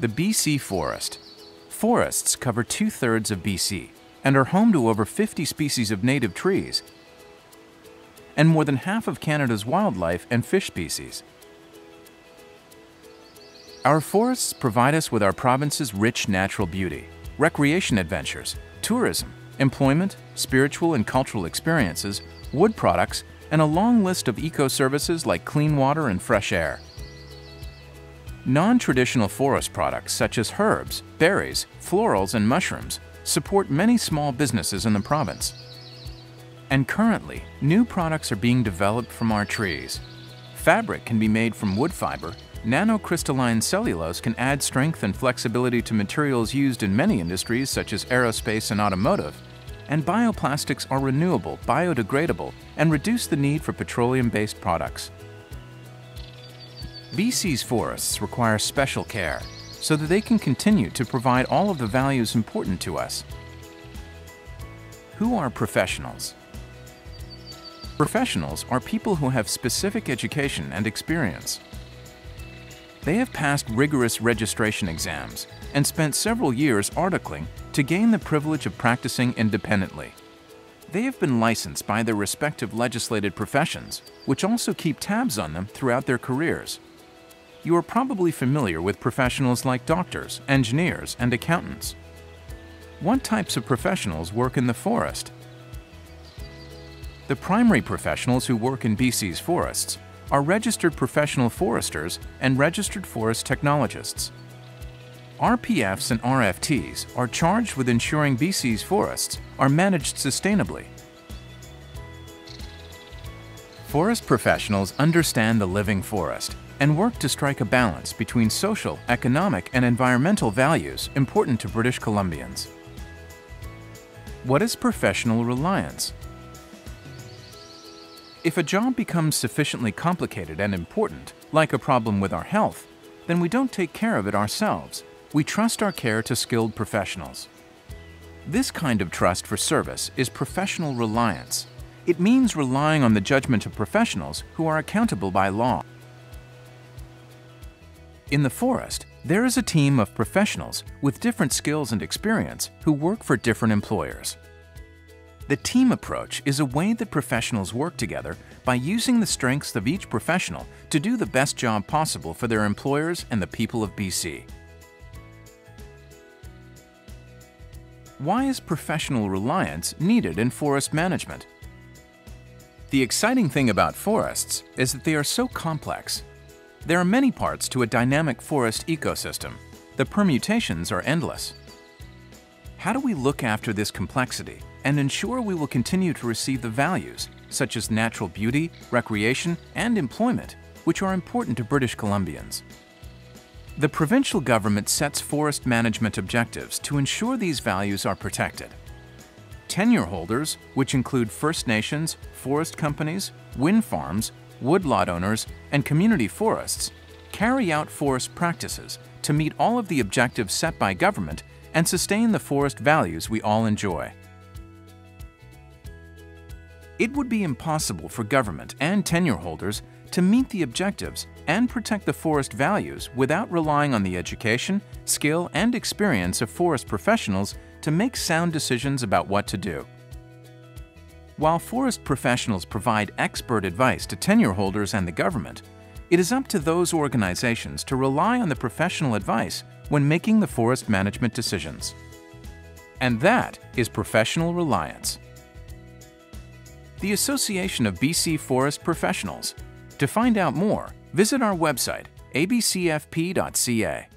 The BC Forest. Forests cover two-thirds of BC and are home to over 50 species of native trees and more than half of Canada's wildlife and fish species. Our forests provide us with our province's rich natural beauty, recreation adventures, tourism, employment, spiritual and cultural experiences, wood products, and a long list of eco-services like clean water and fresh air. Non-traditional forest products such as herbs, berries, florals, and mushrooms support many small businesses in the province. And currently, new products are being developed from our trees. Fabric can be made from wood fiber, nanocrystalline cellulose can add strength and flexibility to materials used in many industries such as aerospace and automotive, and bioplastics are renewable, biodegradable, and reduce the need for petroleum-based products. BC's forests require special care so that they can continue to provide all of the values important to us. Who are professionals? Professionals are people who have specific education and experience. They have passed rigorous registration exams and spent several years articling to gain the privilege of practicing independently. They have been licensed by their respective legislated professions, which also keep tabs on them throughout their careers. You are probably familiar with professionals like doctors, engineers, and accountants. What types of professionals work in the forest? The primary professionals who work in BC's forests are registered professional foresters and registered forest technologists. RPFs and RFTs are charged with ensuring BC's forests are managed sustainably. Forest professionals understand the living forest and work to strike a balance between social, economic, and environmental values important to British Columbians. What is professional reliance? If a job becomes sufficiently complicated and important, like a problem with our health, then we don't take care of it ourselves. We trust our care to skilled professionals. This kind of trust for service is professional reliance. It means relying on the judgment of professionals who are accountable by law. In the forest, there is a team of professionals with different skills and experience who work for different employers. The team approach is a way that professionals work together by using the strengths of each professional to do the best job possible for their employers and the people of BC. Why is professional reliance needed in forest management? The exciting thing about forests is that they are so complex there are many parts to a dynamic forest ecosystem. The permutations are endless. How do we look after this complexity and ensure we will continue to receive the values, such as natural beauty, recreation, and employment, which are important to British Columbians? The provincial government sets forest management objectives to ensure these values are protected. Tenure holders, which include First Nations, forest companies, wind farms, woodlot owners, and community forests carry out forest practices to meet all of the objectives set by government and sustain the forest values we all enjoy. It would be impossible for government and tenure holders to meet the objectives and protect the forest values without relying on the education, skill, and experience of forest professionals to make sound decisions about what to do. While forest professionals provide expert advice to tenure holders and the government, it is up to those organizations to rely on the professional advice when making the forest management decisions. And that is professional reliance. The Association of BC Forest Professionals. To find out more, visit our website abcfp.ca.